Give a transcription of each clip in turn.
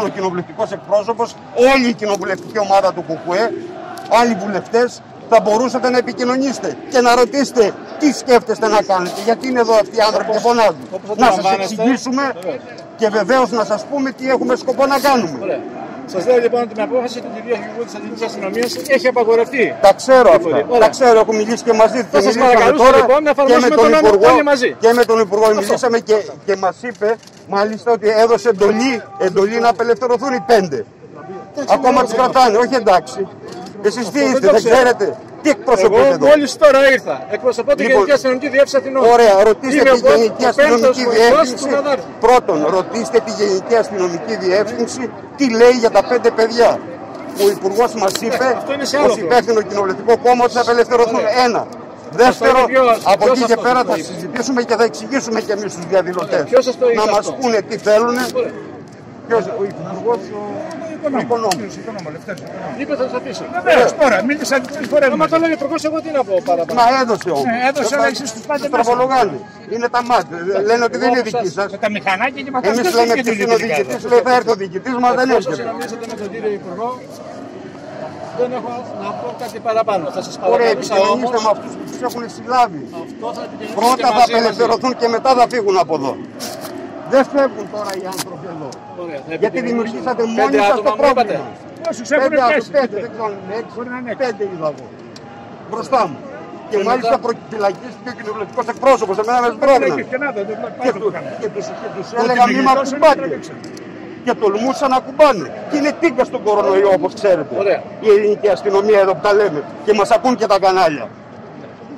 ο κοινοβουλευτικός εκπρόσωπος, όλη η κοινοβουλευτική ομάδα του ΚΚΕ, άλλοι βουλευτές, θα μπορούσατε να επικοινωνήσετε και να ρωτήσετε τι σκέφτεστε να κάνετε. Γιατί είναι εδώ αυτοί οι άνθρωποι και φωνάζουν. Να σας εξηγήσουμε και βεβαίως να σας πούμε τι έχουμε σκοπό να κάνουμε. Σας λέω λοιπόν ότι με απόφαση του κυρίου Αρχηγού της Εθνικής Αστυνομίας έχει απαγορευτεί. Τα ξέρω αυτά. Τα ξέρω, έχω μιλήσει και μαζί του. Θα σας παρακαλούσα λοιπόν να εφαρμόσουμε τον νόμο όλοι μαζί. Και με τον Υπουργό μιλήσαμε και, και μας είπε μάλιστα ότι έδωσε εντολή, εντολή να απελευθερωθούν οι πέντε. Ακόμα τους κρατάνε, όχι εντάξει. Εσείς τι είστε, δεν ξέρετε. Τι εκπροσωπείτε Εγώ εδώ; μόλις τώρα ήρθα. Εκπροσωπώ τη Λοιπόν, Γενική Αστυνομική Διεύθυνση Αθηνών. Ωραία, ρωτήστε Είμαι τη ο Γενική ο Αστυνομική πέμπτος βοηθός Διεύθυνση. του Ναδάρχη. Πρώτον, ρωτήστε τη Γενική Αστυνομική Διεύθυνση τι λέει για τα πέντε παιδιά. Που ο Υπουργός μας είπε αυτό είναι σε άλλο ω υπεύθυνο κοινοβουλευτικό κόμμα ότι θα απελευθερωθούν. Ένα. Δεύτερο, είναι ποιος- από ποιος εκεί και αυτός πέρα το θα είπε. συζητήσουμε και θα εξηγήσουμε και εμείς στου διαδηλωτές. Ποιος σας το είπε Να μας αυτό; πούνε τι θέλουν. Ποιο ο Υπουργός, ο Οικονόμου. Είπε θα σα αφήσω. Βεβαίως, τώρα μίλησα τρει φορέ. Άμα το λέει ο Υπουργό, εγώ τι να πω παραπάνω. Μα έδωσε όμω. Ναι, έδωσε, αλλά εσείς τους πάτε μέσα. Είναι τα μάτια. Λένε ότι δεν είναι δική σας. Με τα μηχανάκια και με αυτά Εμείς δεν λέμε είναι ποιος είναι ο διοικητής, λέει θα έρθει ο διοικητής μας, δεν Εφόσον έρχεται. συναντήσατε με τον κύριο Υπουργό, δεν έχω να πω κάτι παραπάνω. Θα σας Ωραία, παρακαλούσα επικοινωνήστε όμως. με αυτούς που τους έχουν συλλάβει. Αυτό θα επικοινωνήσω Πρώτα και θα μαζί μαζί. απελευθερωθούν και μετά θα φύγουν από εδώ. Δεν φεύγουν τώρα οι άνθρωποι εδώ. Ωραία, θα Γιατί επικοινωνήσω. δημιουργήσατε Πέντε μόνοι σας άτομα το μου είπατε. πρόβλημα. Όσου έχουν Πέντε άτομα, πιάσει. πέντε, δεν ξέρω αν είναι έξι. Μπορεί να είναι έξι. Πέντε είδα εγώ. Μπροστά μου. Και μάλιστα προφυλακίστηκε ο κοινοβουλευτικός εκπρόσωπος. Εμένα με Δεν σπρώχναν. έχει και να δεν Και πάει το του- κάνει. και τους- και τους έλεγα μη με ακουμπάτε. Και τολμούσαν να ακουμπάνε. Και είναι τίγκα στον κορονοϊό όπως ξέρετε. Ωραία. Η ελληνική αστυνομία εδώ που τα λέμε. Και μας ακούν και τα κανάλια.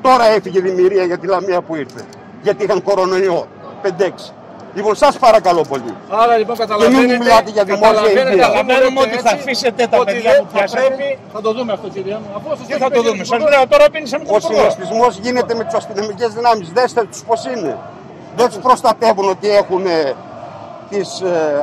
Τώρα έφυγε η δημιουργία για τη Λαμία που ήρθε. Γιατί είχαν κορονοϊό. 5-6. Λοιπόν, σας παρακαλώ πολύ. Άρα λοιπόν Και καταλαβαίνετε. μην μιλάτε για δημόσια καταλαβαίνετε, υγεία. Καταλαβαίνουμε ότι θα έτσι, αφήσετε τα ότι παιδιά δεν που θα πιάσατε. πρέπει- Θα το δούμε αυτό κύριε μου. Αφού σας Τι έχει θα πει το ο δούμε; Σας Υπουργός, λέω τώρα πίνεις με τον Ο Υπουργό. συνασπισμό γίνεται με τις αστυνομικές δυνάμεις. Δέστε τους πώς είναι. Δεν τους προστατεύουν ότι έχουν τις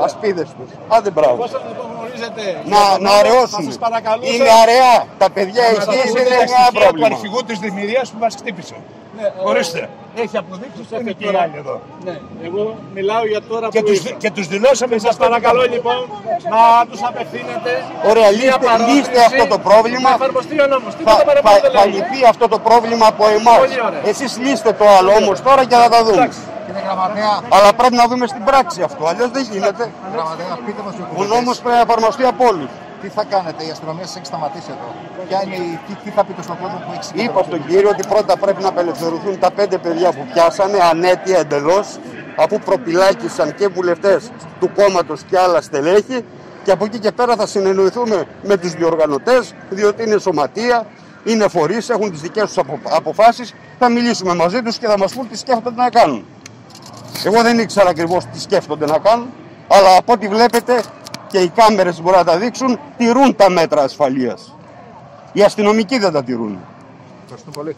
ασπίδες τους. Άντε μπράβο. Εφόσον λοιπόν γνωρίζετε Να, για το να νόμο, αραιώσουν. Θα σας παρακαλούσα. Είναι αραιά. Τα παιδιά Να εκεί δώσετε δεν τα έχουν κανένα στοιχεία του πρόβλημα. αρχηγού της δημιουργίας που μας χτύπησε. Ναι, ε, Ορίστε. Έχει αποδείξεις ότι είναι και οι άλλοι εδώ. Ναι, εγώ μιλάω για τώρα Και που τους, ήρθα. και τους δηλώσαμε Σας παρακαλώ λοιπόν να τους απευθύνετε Ωραία, μια λύστε, παρότρινση λύστε αυτό το πρόβλημα. Να εφαρμοστεί ο νόμος. Θα, Τίποτα παραπάνω θα, δεν θα λέμε. λυθεί αυτό το πρόβλημα από εμάς. Πολύ ωραία. Εσείς λύστε το άλλο όμως τώρα και θα τα δούμε. Εντάξει. Κύριε Γραμματέα, Αλλά πρέπει να δούμε στην πράξη αυτό. Αλλιώς δεν γίνεται. Γραμματέα, πείτε μας Ο νόμος πρέπει να εφαρμοστεί από όλους. Τι θα κάνετε, η αστυνομία σας έχει σταματήσει εδώ. Ποια είναι η, τι, τι θα πείτε στον κόσμο που έχει Είπα στον κύριο ότι πρώτα πρέπει να απελευθερωθούν τα πέντε παιδιά που πιάσανε ανέτεια εντελώς, αφού προπυλάκησαν και βουλευτές του κόμματος και άλλα στελέχη. Και από εκεί και πέρα θα συνεννοηθούμε με τους διοργανωτές, διότι είναι σωματεία, είναι φορείς, έχουν τις δικές τους απο, αποφάσεις. Θα μιλήσουμε μαζί τους και θα μας πούν τι σκέφτονται να κάνουν. Εγώ δεν ήξερα ακριβώς τι σκέφτονται να κάνουν, αλλά από ό,τι βλέπετε και οι κάμερες μπορεί να τα δείξουν, τηρούν τα μέτρα ασφαλείας. Οι αστυνομικοί δεν τα τηρούν. Ευχαριστούμε πολύ.